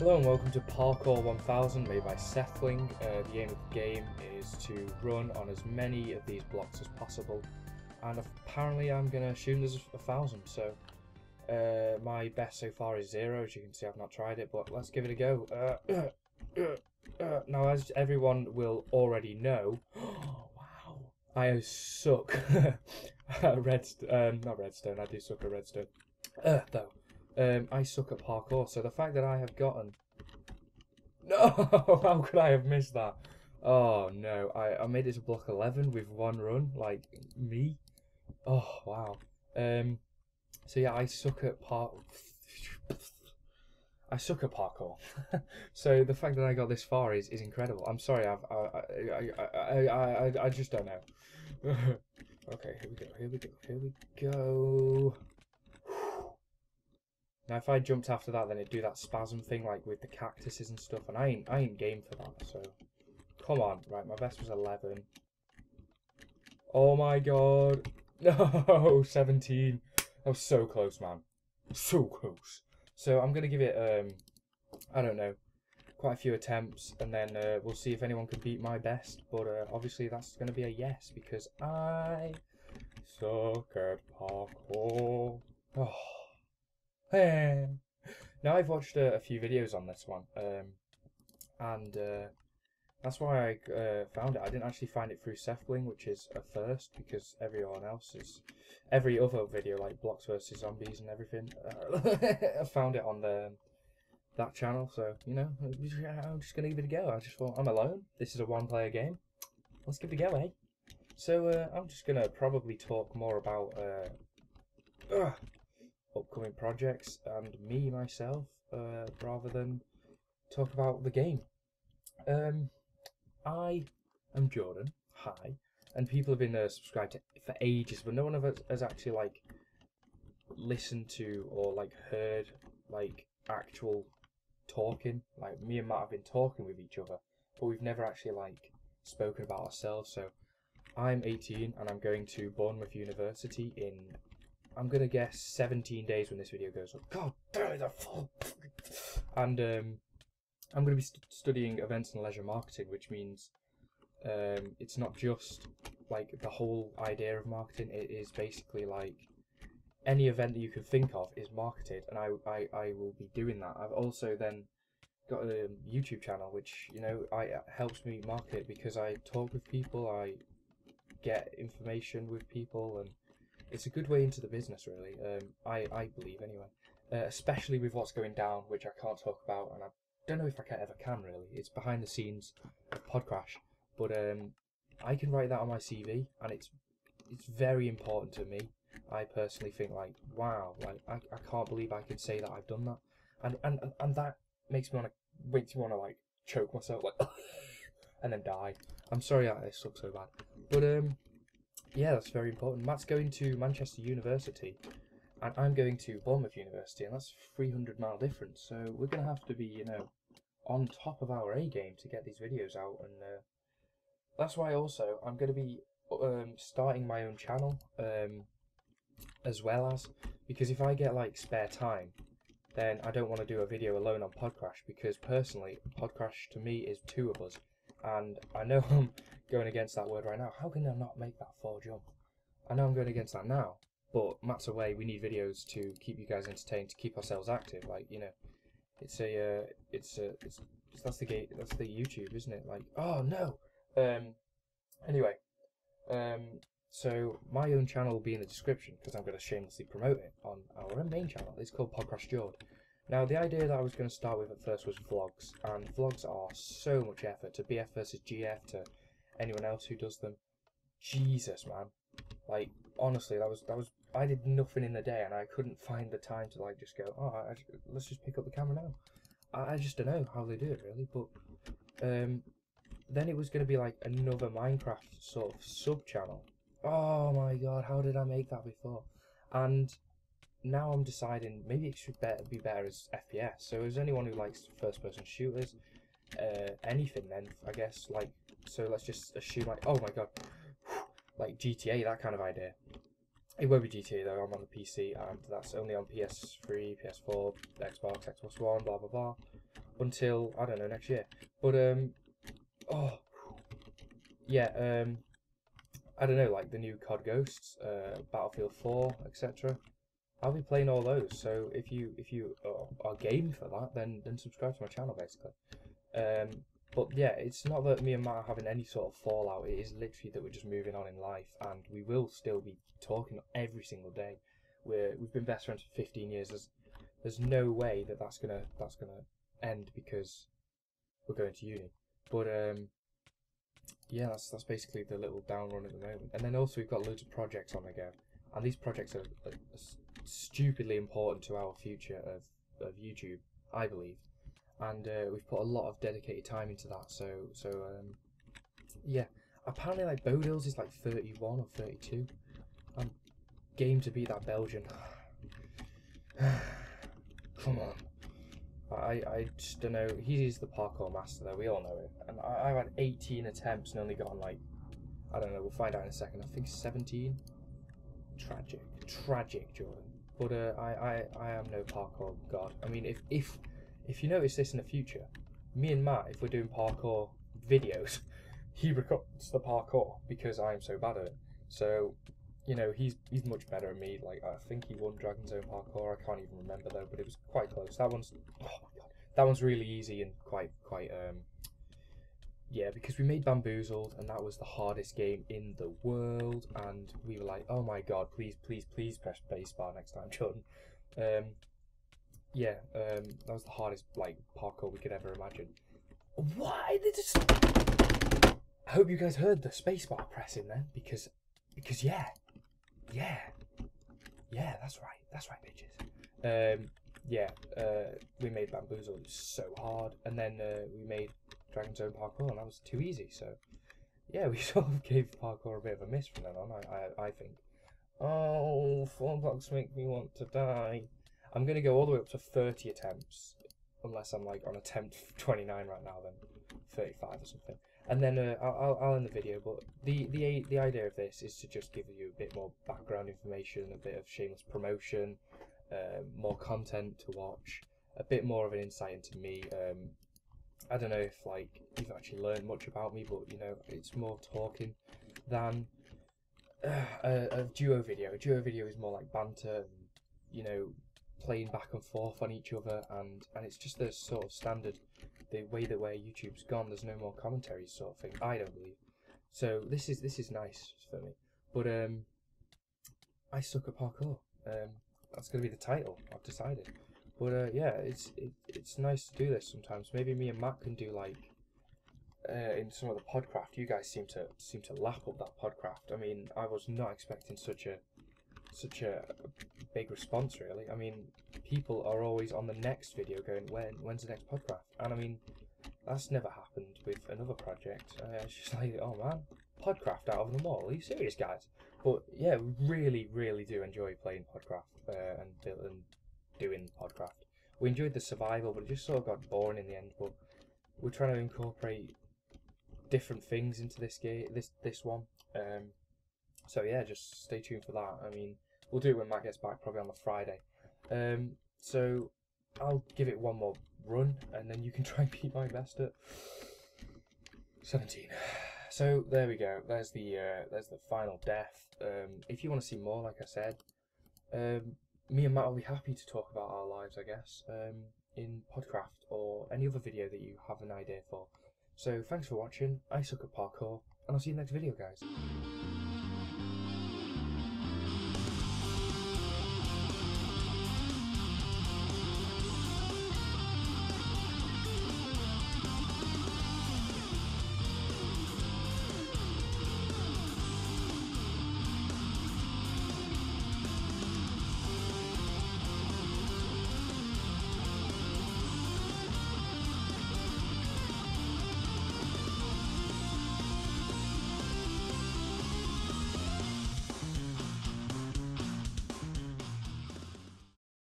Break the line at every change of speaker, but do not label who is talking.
Hello and welcome to Parkour 1000 made by SethBling. Uh, the aim of the game is to run on as many of these blocks as possible and apparently I'm going to assume there's a thousand so uh, my best so far is zero as you can see I've not tried it but let's give it a go. Uh, uh, now as everyone will already know, wow, I suck at redstone, um, not redstone, I do suck at redstone uh, though. Um, I suck at parkour, so the fact that I have gotten... No! How could I have missed that? Oh, no. I, I made it to block 11 with one run. Like, me? Oh, wow. Um, so, yeah, I suck at park... I suck at parkour. so the fact that I got this far is, is incredible. I'm sorry, I've, I, I, I, I, I, I just don't know. okay, here we go, here we go, here we go. Now, if I jumped after that, then it'd do that spasm thing, like with the cactuses and stuff, and I ain't, I ain't game for that, so... Come on. Right, my best was 11. Oh my god. No, 17. That was so close, man. So close. So I'm going to give it, um, I don't know, quite a few attempts, and then uh, we'll see if anyone can beat my best. But uh, obviously that's going to be a yes, because I suck at parkour. Oh. now I've watched uh, a few videos on this one, um, and uh, that's why I uh, found it. I didn't actually find it through SethBling, which is a first because everyone else is every other video like blocks versus zombies and everything. I found it on the that channel, so you know I'm just gonna give it a go. I just thought I'm alone. This is a one-player game. Let's give it a go, eh? So uh, I'm just gonna probably talk more about uh, upcoming projects and me myself uh, rather than talk about the game. Um, I am Jordan. Hi, and people have been uh, subscribed to for ages, but no one of us has actually like listened to or like heard like actual talking. Like me and Matt have been talking with each other, but we've never actually like spoken about ourselves. So I'm 18 and I'm going to Bournemouth University in I'm gonna guess 17 days when this video goes up. God damn it. And um, I'm gonna be st studying events and leisure marketing, which means um, it's not just like the whole idea of marketing. It is basically like any event that you can think of is marketed, and I I, I will be doing that. I've also then got a YouTube channel, which you know I helps me market because I talk with people, I get information with people, and it's a good way into the business, really. Um, I I believe anyway, uh, especially with what's going down, which I can't talk about, and I don't know if I can, ever can really. It's behind the scenes of Podcrash, but um, I can write that on my CV, and it's it's very important to me. I personally think like, wow, like I, I can't believe I can say that I've done that, and and and, and that makes me want to makes me want to like choke myself like, and then die. I'm sorry, I suck so bad, but um, yeah, that's very important. Matt's going to Manchester University, and I'm going to Bournemouth University, and that's 300 mile difference. So we're going to have to be, you know, on top of our A game to get these videos out, and uh, that's why also I'm going to be um, starting my own channel um, as well as because if I get like spare time, then I don't want to do a video alone on Podcrash because personally, Podcrash to me is two of us, and I know I'm going against that word right now. How can I not make that four jump? I know I'm going against that now, but Matt's away. We need videos to keep you guys entertained, to keep ourselves active. Like you know, it's a, uh, it's a, it's, that's the gate, that's the YouTube, isn't it? Like, oh no. Um. Anyway, um. So my own channel will be in the description because I'm going to shamelessly promote it on our main channel. It's called Podcrash Jord. Now, the idea that I was going to start with at first was vlogs, and vlogs are so much effort to BF versus GF to anyone else who does them. Jesus, man. Like, honestly, that was, that was, I did nothing in the day, and I couldn't find the time to, like, just go, oh, let's just pick up the camera now. I, I just don't know how they do it, really, but, um, then it was going to be, like, another Minecraft sort of sub-channel. Oh my god, how did I make that before? And now I'm deciding maybe it should better, be better as FPS. So as anyone who likes first person shooters, uh, anything then I guess like so let's just assume like oh my god like GTA that kind of idea. It won't be GTA though, I'm on the PC and that's only on PS3, PS4, Xbox, Xbox One, blah blah blah. until I don't know next year. But um, oh, yeah. Um, I don't know, like the new COD Ghosts, uh, Battlefield 4, etc. I'll be playing all those. So if you if you are, are game for that, then then subscribe to my channel basically. Um, but yeah, it's not that me and Matt are having any sort of fallout. It is literally that we're just moving on in life, and we will still be talking every single day. We're we've been best friends for 15 years. There's there's no way that that's gonna that's gonna end because we're going to uni. But um, yeah, that's that's basically the little down run at the moment. And then also we've got loads of projects on the go, and these projects are, are stupidly important to our future of of YouTube, I believe. And uh, we've put a lot of dedicated time into that. So so um, yeah, apparently like Bodils is like 31 or 32. I'm game to beat that Belgian. Come on. I, I just don't know. He's the parkour master, though. We all know it. And I, I've had 18 attempts and only gotten like, I don't know. We'll find out in a second. I think 17. Tragic, tragic, Jordan. But uh, I, I, I am no parkour god. I mean, if if if you notice this in the future, me and Matt, if we're doing parkour videos, he records the parkour because I am so bad at it. So you know, he's he's much better than me. Like I think he won Dragon's Own Parkour. I can't even remember though, but it was quite close. That one's oh my god, that one's really easy and quite quite um yeah because we made Bamboozled and that was the hardest game in the world and we were like oh my god please please please press spacebar next time Jordan. Um, yeah, um, that was the hardest like parkour we could ever imagine. Why did this? I hope you guys heard the spacebar pressing then because because yeah yeah. Yeah, that's right. That's right, bitches. Um, yeah, uh, we made Bamboozle. So hard. And then uh, we made Dragon Zone Parkour, and that was too easy. So, yeah, we sort of gave parkour a bit of a miss from then on, I, I, I think. Oh, four blocks make me want to die. I'm going to go all the way up to 30 attempts. Unless I'm like on attempt 29 right now, then 35 or something and then uh, I'll, I'll end the video. But the, the the idea of this is to just give you a bit more background information, a bit of shameless promotion, uh, more content to watch, a bit more of an insight into me. Um, I don't know if like you've actually learned much about me, but you know it's more talking than uh, a, a duo video. A duo video is more like banter, and, you know, playing back and forth on each other, and and it's just the sort of standard the way that where YouTube's gone, there's no more commentary sort of thing. I don't believe. So this is this is nice for me. But um, I suck at parkour. Um, that's gonna be the title. I've decided. But uh, yeah, it's it, it's nice to do this sometimes. Maybe me and Matt can do like uh, in some of the podcraft. You guys seem to seem to lap up that podcraft. I mean, I was not expecting such a such a big response really. I mean, people are always on the next video going, when when's the next Podcraft? And I mean, that's never happened with another project. Uh, it's just like, oh man, Podcraft out of them all. Are you serious, guys? But yeah, we really, really do enjoy playing Podcraft uh, and, and doing Podcraft. We enjoyed the survival, but it just sort of got boring in the end. But we're trying to incorporate different things into this game, this this one. Um, so yeah, just stay tuned for that. I mean, we'll do it when Matt gets back, probably on the Friday. Um, so I'll give it one more run, and then you can try and beat my best at 17. So there we go. There's the uh, there's the final death. Um, if you want to see more, like I said, um, me and Matt will be happy to talk about our lives, I guess, um, in Podcraft or any other video that you have an idea for. So thanks for watching. I suck at parkour, and I'll see you next video, guys.